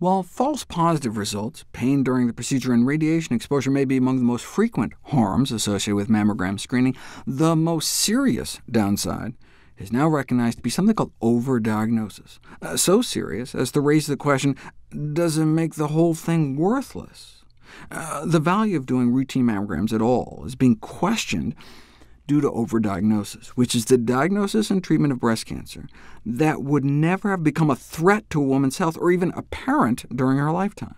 While false positive results, pain during the procedure, and radiation exposure may be among the most frequent harms associated with mammogram screening, the most serious downside is now recognized to be something called overdiagnosis, uh, so serious as to raise the question, does it make the whole thing worthless? Uh, the value of doing routine mammograms at all is being questioned due to overdiagnosis, which is the diagnosis and treatment of breast cancer that would never have become a threat to a woman's health or even apparent during her lifetime.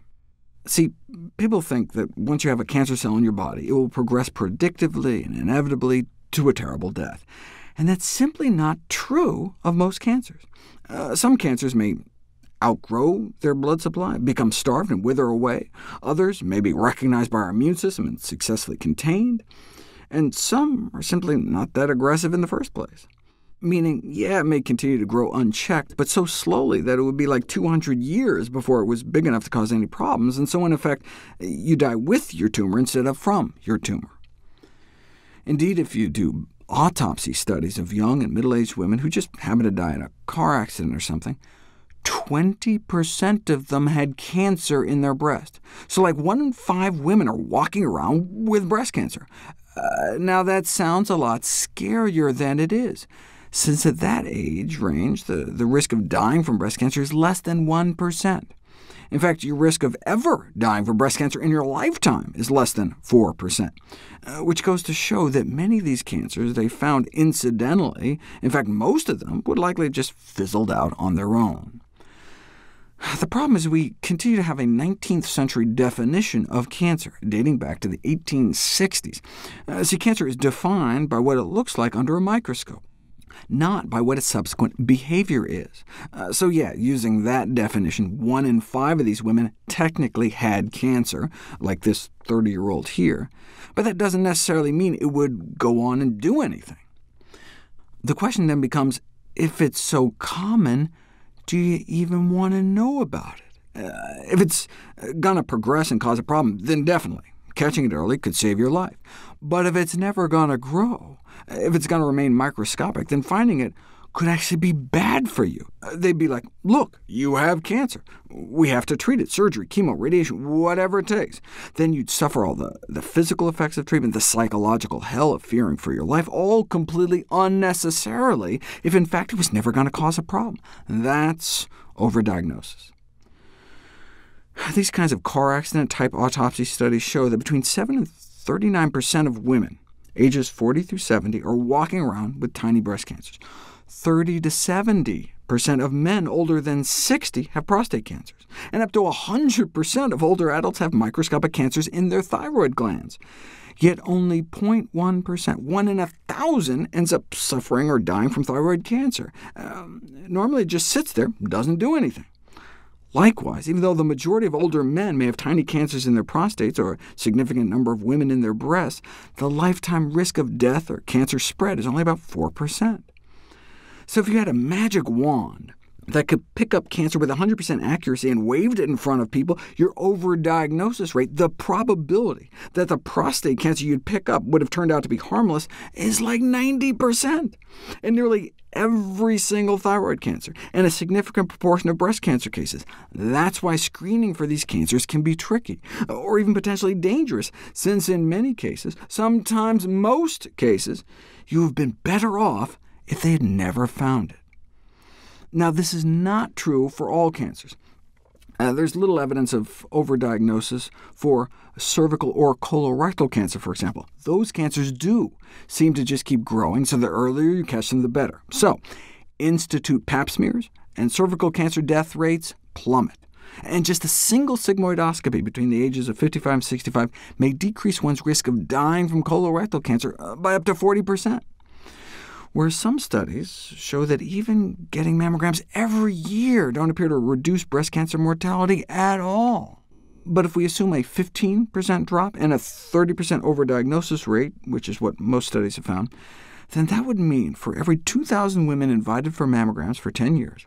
See, people think that once you have a cancer cell in your body, it will progress predictively and inevitably to a terrible death. And that's simply not true of most cancers. Uh, some cancers may outgrow their blood supply, become starved and wither away. Others may be recognized by our immune system and successfully contained and some are simply not that aggressive in the first place. Meaning, yeah, it may continue to grow unchecked, but so slowly that it would be like 200 years before it was big enough to cause any problems, and so in effect, you die with your tumor instead of from your tumor. Indeed, if you do autopsy studies of young and middle-aged women who just happen to die in a car accident or something, 20% of them had cancer in their breast. So like one in five women are walking around with breast cancer. Uh, now that sounds a lot scarier than it is, since at that age range the, the risk of dying from breast cancer is less than 1%. In fact, your risk of ever dying from breast cancer in your lifetime is less than 4%, uh, which goes to show that many of these cancers they found incidentally, in fact most of them, would likely have just fizzled out on their own. The problem is we continue to have a 19th century definition of cancer, dating back to the 1860s. Uh, see, cancer is defined by what it looks like under a microscope, not by what its subsequent behavior is. Uh, so yeah, using that definition, one in five of these women technically had cancer, like this 30-year-old here, but that doesn't necessarily mean it would go on and do anything. The question then becomes, if it's so common, do you even want to know about it? Uh, if it's going to progress and cause a problem, then definitely. Catching it early could save your life. But if it's never going to grow, if it's going to remain microscopic, then finding it could actually be bad for you. Uh, they'd be like, look, you have cancer. We have to treat it, surgery, chemo, radiation, whatever it takes. Then you'd suffer all the, the physical effects of treatment, the psychological hell of fearing for your life, all completely unnecessarily, if in fact it was never going to cause a problem. That's overdiagnosis. These kinds of car accident-type autopsy studies show that between 7 and 39% of women ages 40 through 70 are walking around with tiny breast cancers. 30 to 70% of men older than 60 have prostate cancers, and up to 100% of older adults have microscopic cancers in their thyroid glands. Yet only 0.1%, 1 in a thousand, ends up suffering or dying from thyroid cancer. Um, normally it just sits there, doesn't do anything. Likewise, even though the majority of older men may have tiny cancers in their prostates or a significant number of women in their breasts, the lifetime risk of death or cancer spread is only about 4%. So if you had a magic wand that could pick up cancer with 100% accuracy and waved it in front of people, your overdiagnosis rate, the probability that the prostate cancer you'd pick up would have turned out to be harmless, is like 90%. And nearly every single thyroid cancer, and a significant proportion of breast cancer cases. That's why screening for these cancers can be tricky, or even potentially dangerous, since in many cases, sometimes most cases, you have been better off if they had never found it. Now, this is not true for all cancers. Uh, there's little evidence of overdiagnosis for cervical or colorectal cancer, for example. Those cancers do seem to just keep growing, so the earlier you catch them, the better. So, institute pap smears, and cervical cancer death rates plummet. And just a single sigmoidoscopy between the ages of 55 and 65 may decrease one's risk of dying from colorectal cancer uh, by up to 40% where some studies show that even getting mammograms every year don't appear to reduce breast cancer mortality at all. But if we assume a 15% drop and a 30% overdiagnosis rate, which is what most studies have found, then that would mean for every 2,000 women invited for mammograms for 10 years,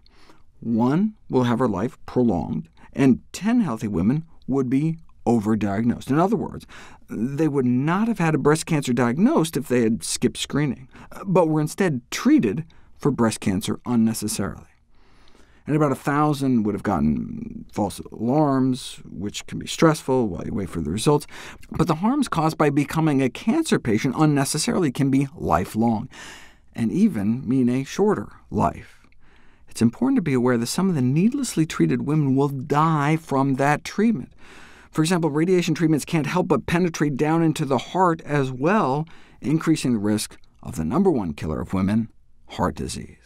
one will have her life prolonged, and 10 healthy women would be overdiagnosed. In other words, they would not have had a breast cancer diagnosed if they had skipped screening, but were instead treated for breast cancer unnecessarily. and about 1,000 would have gotten false alarms, which can be stressful while you wait for the results. But the harms caused by becoming a cancer patient unnecessarily can be lifelong, and even mean a shorter life. It's important to be aware that some of the needlessly treated women will die from that treatment. For example, radiation treatments can't help but penetrate down into the heart as well, increasing the risk of the number one killer of women, heart disease.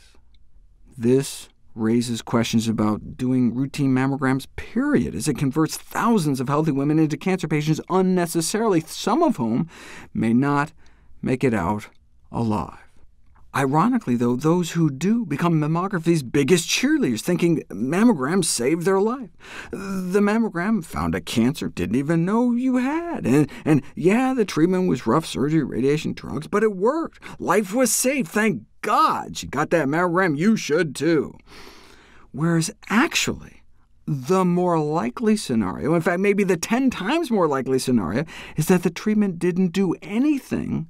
This raises questions about doing routine mammograms, period, as it converts thousands of healthy women into cancer patients unnecessarily, some of whom may not make it out alive. Ironically, though, those who do become mammography's biggest cheerleaders, thinking mammograms saved their life. The mammogram found a cancer didn't even know you had. And, and yeah, the treatment was rough surgery, radiation, drugs, but it worked. Life was saved, thank God. She got that mammogram, you should too. Whereas actually, the more likely scenario, in fact, maybe the 10 times more likely scenario, is that the treatment didn't do anything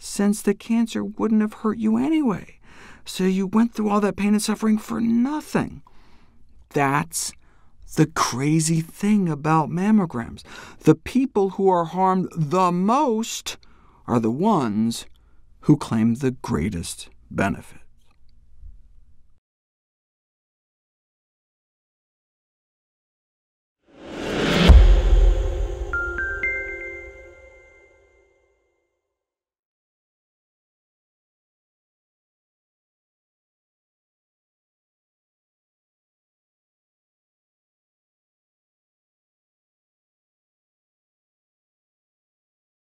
since the cancer wouldn't have hurt you anyway. So you went through all that pain and suffering for nothing. That's the crazy thing about mammograms. The people who are harmed the most are the ones who claim the greatest benefit.